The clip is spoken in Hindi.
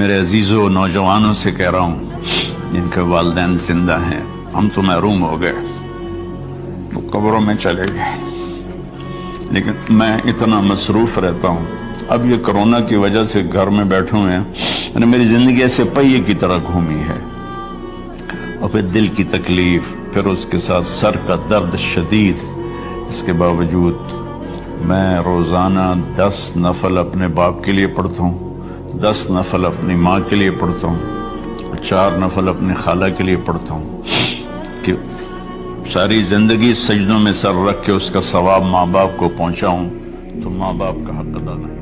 मेरे अजीज़ों, नौजवानों से कह रहा हूँ, जिनके वालदेन ज़िंदा हैं, हम तो महरूम हो गए। वो कब्रों में चले गए। लेकिन मैं इतना मसरूफ रहता हूँ। अब ये कोरोना की वजह से घर में बैठे हुए हैं, मैंने मेरी ज़िंदगी ऐसे पहिए की तरह घूमी है। और फिर दिल की तकलीफ़, फिर उसके साथ सर का दर्द शदीद। इसके बावजूद मैं रोज़ाना दस नफल अपने बाप के लिए पढ़ता हूँ। दस नफल अपनी माँ के लिए पढ़ता हूँ चार नफल अपने खाला के लिए पढ़ता हूँ कि सारी ज़िंदगी सजदों में सर रख के उसका सवाब माँ बाप को पहुँचाऊँ तो माँ बाप का हक अदा नहीं